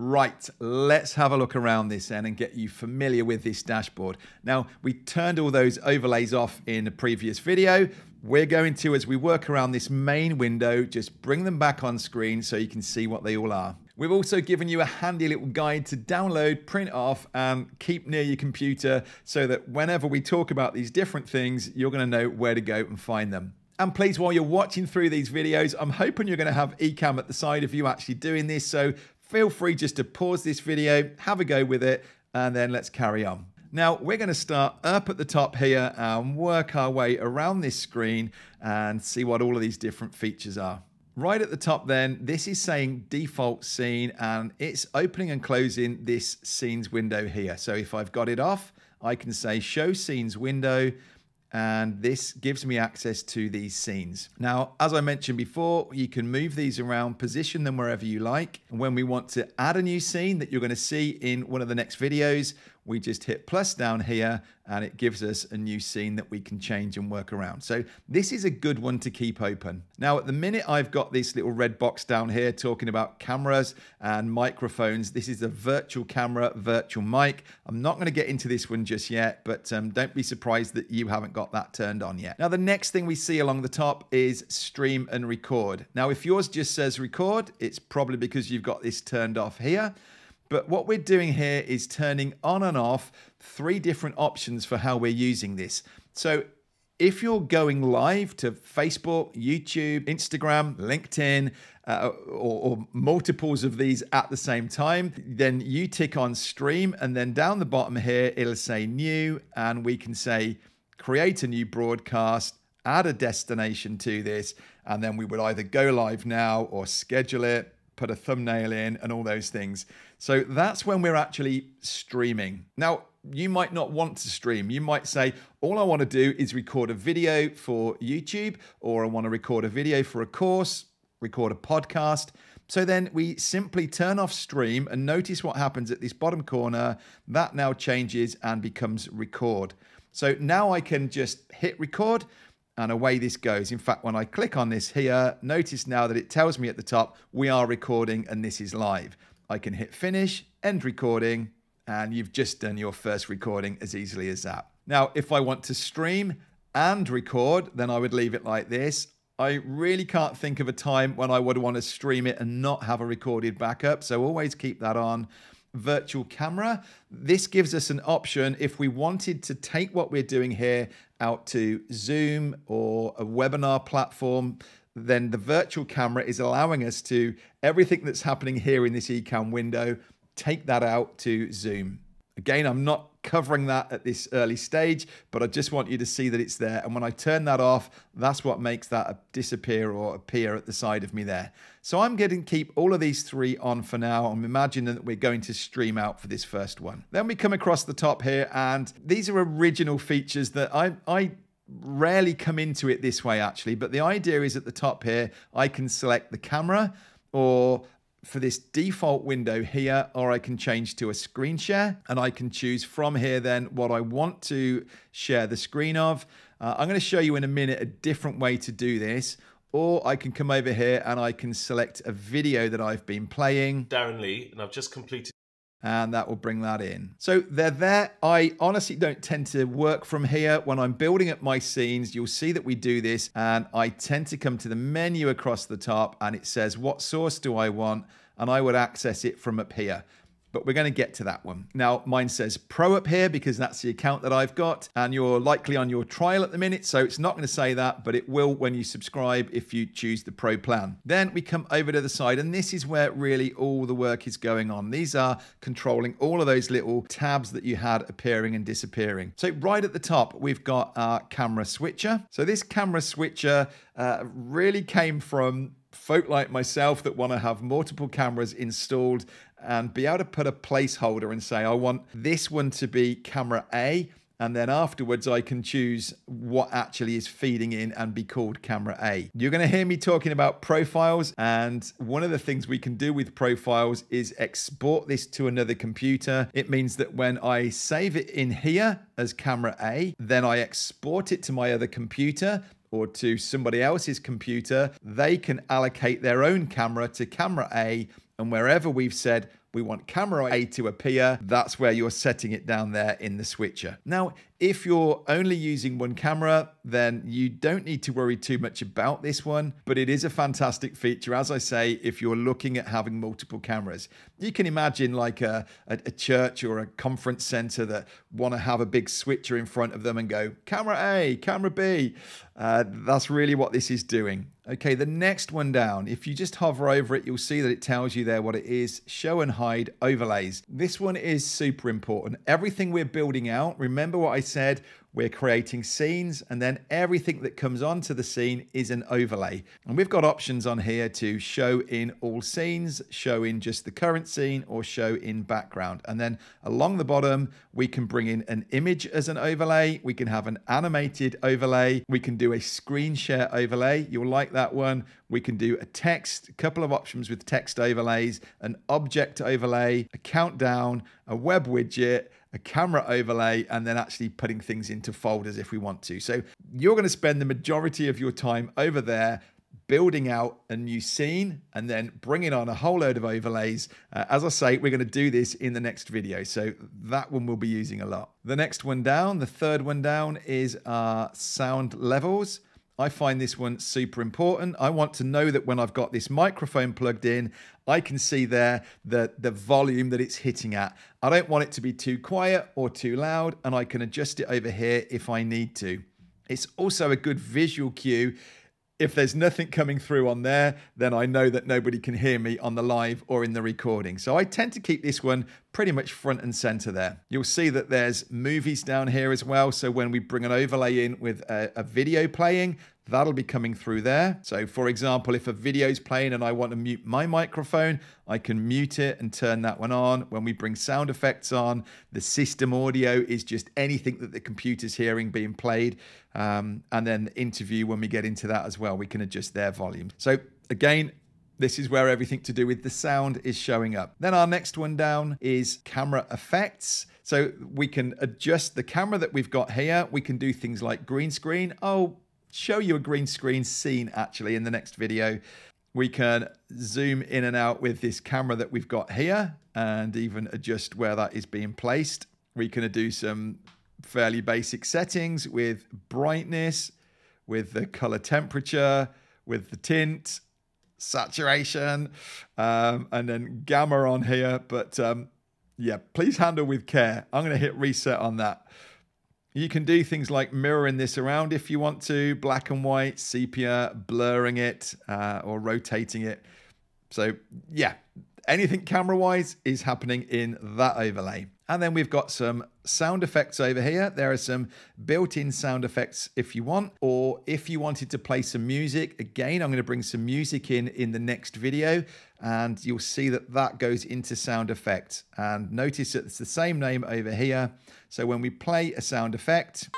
Right, let's have a look around this then and get you familiar with this dashboard. Now, we turned all those overlays off in a previous video. We're going to, as we work around this main window, just bring them back on screen so you can see what they all are. We've also given you a handy little guide to download, print off, and keep near your computer so that whenever we talk about these different things, you're going to know where to go and find them. And please, while you're watching through these videos, I'm hoping you're going to have Ecamm at the side of you actually doing this. So feel free just to pause this video, have a go with it, and then let's carry on. Now, we're going to start up at the top here and work our way around this screen and see what all of these different features are. Right at the top then, this is saying default scene and it's opening and closing this scenes window here. So if I've got it off, I can say show scenes window and this gives me access to these scenes. Now, as I mentioned before, you can move these around, position them wherever you like. And when we want to add a new scene that you're going to see in one of the next videos, we just hit plus down here and it gives us a new scene that we can change and work around. So this is a good one to keep open. Now at the minute I've got this little red box down here talking about cameras and microphones. This is a virtual camera, virtual mic. I'm not going to get into this one just yet, but um, don't be surprised that you haven't got that turned on yet. Now the next thing we see along the top is stream and record. Now if yours just says record, it's probably because you've got this turned off here. But what we're doing here is turning on and off three different options for how we're using this. So if you're going live to Facebook, YouTube, Instagram, LinkedIn, uh, or, or, multiples of these at the same time, then you tick on stream, and then down the bottom here, it'll say new, and we can say create a new broadcast, add a destination to this, and then we would either go live now or schedule it, put a thumbnail in, and all those things. So that's when we're actually streaming. Now, you might not want to stream. You might say, all I want to do is record a video for YouTube, or I want to record a video for a course, record a podcast. So then we simply turn off stream and notice what happens at this bottom corner. That now changes and becomes record. So now I can just hit record and away this goes. In fact, when I click on this here, notice now that it tells me at the top, we are recording and this is live. I can hit finish, end recording, and you've just done your first recording as easily as that. Now, if I want to stream and record, then I would leave it like this. I really can't think of a time when I would want to stream it and not have a recorded backup. So always keep that on virtual camera. This gives us an option if we wanted to take what we're doing here out to Zoom or a webinar platform, then the virtual camera is allowing us to, everything that's happening here in this Ecamm window, take that out to Zoom. Again, I'm not covering that at this early stage, but I just want you to see that it's there. And when I turn that off, that's what makes that disappear or appear at the side of me there. So I'm going to keep all of these three on for now. I'm imagining that we're going to stream out for this first one. Then we come across the top here, and these are original features that I, I rarely come into it this way actually, but the idea is at the top here, I can select the camera or for this default window here, or I can change to a screen share and I can choose from here then what I want to share the screen of. Uh, I'm going to show you in a minute a different way to do this. Or I can come over here and I can select a video that I've been playing. Darren Lee, and I've just completed and that will bring that in. So they're there. I honestly don't tend to work from here. When I'm building up my scenes, you'll see that we do this and I tend to come to the menu across the top and it says, what source do I want? And I would access it from up here but we're going to get to that one. Now, mine says Pro up here because that's the account that I've got, and you're likely on your trial at the minute, so it's not going to say that, but it will when you subscribe if you choose the Pro plan. Then we come over to the side, and this is where really all the work is going on. These are controlling all of those little tabs that you had appearing and disappearing. So right at the top, we've got our camera switcher. So this camera switcher uh, really came from folk like myself that want to have multiple cameras installed and be able to put a placeholder and say, I want this one to be camera A. And then afterwards, I can choose what actually is feeding in and be called camera A. You're going to hear me talking about profiles. And one of the things we can do with profiles is export this to another computer. It means that when I save it in here as camera A, then I export it to my other computer or to somebody else's computer. They can allocate their own camera to camera A and wherever we've said, we want camera A to appear. That's where you're setting it down there in the switcher. Now, if you're only using one camera, then you don't need to worry too much about this one, but it is a fantastic feature. As I say, if you're looking at having multiple cameras, you can imagine like a, a, a church or a conference center that want to have a big switcher in front of them and go, camera A, camera B. Uh, that's really what this is doing. Okay, the next one down, if you just hover over it, you'll see that it tells you there what it is, show and hide overlays. This one is super important. Everything we're building out, remember what I said, we're creating scenes and then everything that comes onto the scene is an overlay. And we've got options on here to show in all scenes, show in just the current scene or show in background. And then along the bottom, we can bring in an image as an overlay. We can have an animated overlay. We can do a screen share overlay. You'll like that one. We can do a text, a couple of options with text overlays, an object overlay, a countdown, a web widget, a camera overlay, and then actually putting things into folders if we want to. So you're going to spend the majority of your time over there building out a new scene and then bringing on a whole load of overlays. Uh, as I say, we're going to do this in the next video. So that one we'll be using a lot. The next one down, the third one down is our sound levels. I find this one super important. I want to know that when I've got this microphone plugged in, I can see there the, the volume that it's hitting at. I don't want it to be too quiet or too loud, and I can adjust it over here if I need to. It's also a good visual cue if there's nothing coming through on there, then I know that nobody can hear me on the live or in the recording. So I tend to keep this one pretty much front and center there. You'll see that there's movies down here as well. So when we bring an overlay in with a, a video playing, that'll be coming through there. So for example, if a video is playing and I want to mute my microphone, I can mute it and turn that one on. When we bring sound effects on, the system audio is just anything that the computer's hearing being played. Um, and then interview, when we get into that as well, we can adjust their volume. So again, this is where everything to do with the sound is showing up. Then our next one down is camera effects. So we can adjust the camera that we've got here. We can do things like green screen. Oh, show you a green screen scene actually in the next video. We can zoom in and out with this camera that we've got here and even adjust where that is being placed. We can do some fairly basic settings with brightness, with the color temperature, with the tint, saturation, um, and then gamma on here. But um, yeah, please handle with care. I'm going to hit reset on that. You can do things like mirroring this around if you want to, black and white, sepia, blurring it, uh, or rotating it. So yeah, anything camera-wise is happening in that overlay. And then we've got some sound effects over here. There are some built-in sound effects if you want, or if you wanted to play some music, again, I'm gonna bring some music in in the next video, and you'll see that that goes into sound effects. And notice that it's the same name over here. So when we play a sound effect,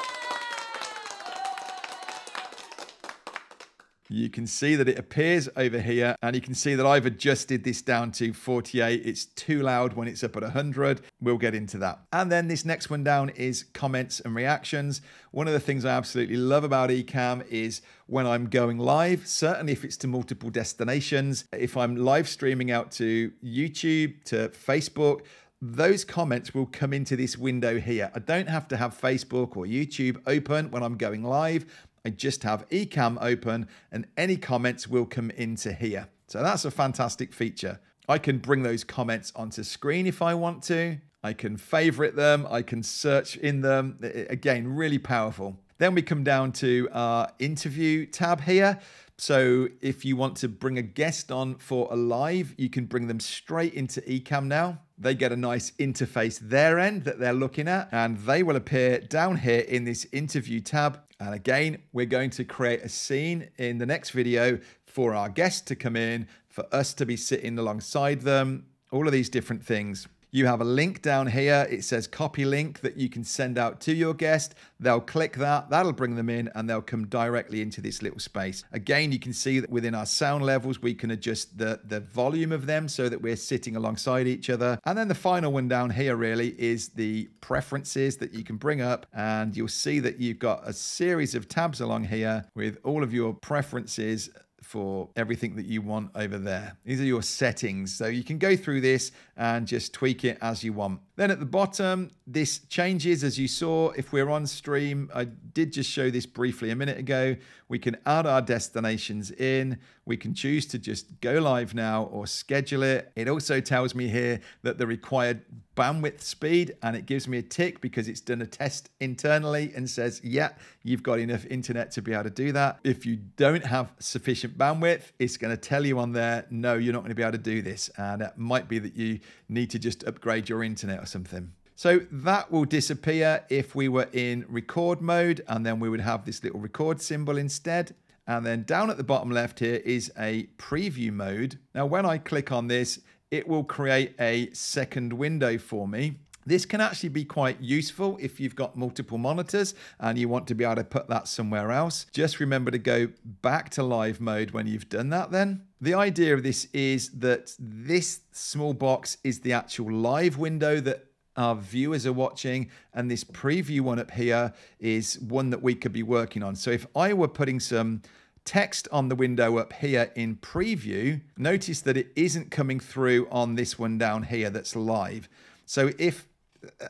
You can see that it appears over here and you can see that I've adjusted this down to 48. It's too loud when it's up at 100. We'll get into that. And then this next one down is comments and reactions. One of the things I absolutely love about Ecamm is when I'm going live, certainly if it's to multiple destinations, if I'm live streaming out to YouTube, to Facebook, those comments will come into this window here. I don't have to have Facebook or YouTube open when I'm going live. I just have Ecamm open and any comments will come into here. So that's a fantastic feature. I can bring those comments onto screen if I want to. I can favorite them. I can search in them. Again, really powerful. Then we come down to our interview tab here. So if you want to bring a guest on for a live, you can bring them straight into Ecamm now. They get a nice interface their end that they're looking at, and they will appear down here in this interview tab. And again, we're going to create a scene in the next video for our guest to come in, for us to be sitting alongside them, all of these different things. You have a link down here. It says copy link that you can send out to your guest. They'll click that, that'll bring them in, and they'll come directly into this little space. Again, you can see that within our sound levels, we can adjust the, the volume of them so that we're sitting alongside each other. And then the final one down here really is the preferences that you can bring up. And you'll see that you've got a series of tabs along here with all of your preferences for everything that you want over there. These are your settings. So you can go through this and just tweak it as you want. Then at the bottom, this changes as you saw. If we're on stream, I did just show this briefly a minute ago. We can add our destinations in. We can choose to just go live now or schedule it. It also tells me here that the required bandwidth speed and it gives me a tick because it's done a test internally and says, yeah, you've got enough internet to be able to do that. If you don't have sufficient bandwidth, it's going to tell you on there, no, you're not going to be able to do this. And it might be that you need to just upgrade your internet or something. So that will disappear if we were in record mode and then we would have this little record symbol instead. And then down at the bottom left here is a preview mode. Now, when I click on this, it will create a second window for me. This can actually be quite useful if you've got multiple monitors and you want to be able to put that somewhere else. Just remember to go back to live mode when you've done that then. The idea of this is that this small box is the actual live window that our viewers are watching and this preview one up here is one that we could be working on. So if I were putting some text on the window up here in preview, notice that it isn't coming through on this one down here that's live. So if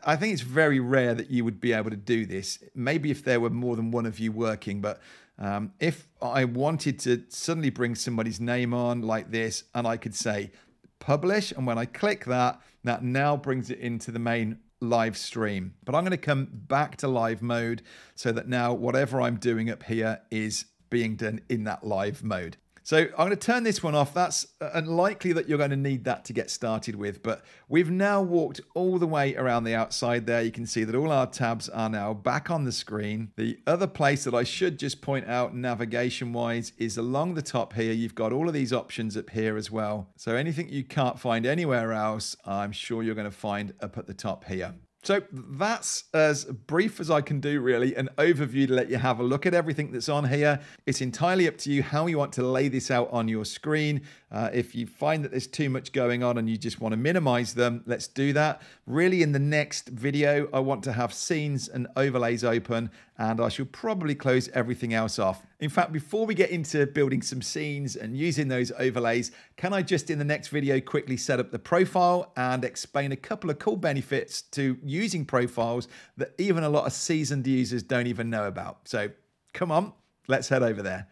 I think it's very rare that you would be able to do this. Maybe if there were more than one of you working, but um, if I wanted to suddenly bring somebody's name on like this and I could say publish, and when I click that, that now brings it into the main live stream. But I'm going to come back to live mode so that now whatever I'm doing up here is being done in that live mode. So I'm going to turn this one off. That's uh, unlikely that you're going to need that to get started with, but we've now walked all the way around the outside there. You can see that all our tabs are now back on the screen. The other place that I should just point out navigation wise is along the top here. You've got all of these options up here as well. So anything you can't find anywhere else, I'm sure you're going to find up at the top here. So that's as brief as I can do, really, an overview to let you have a look at everything that's on here. It's entirely up to you how you want to lay this out on your screen. Uh, if you find that there's too much going on and you just want to minimize them, let's do that. Really, in the next video, I want to have scenes and overlays open, and I shall probably close everything else off. In fact, before we get into building some scenes and using those overlays, can I just in the next video quickly set up the profile and explain a couple of cool benefits to using profiles that even a lot of seasoned users don't even know about. So come on, let's head over there.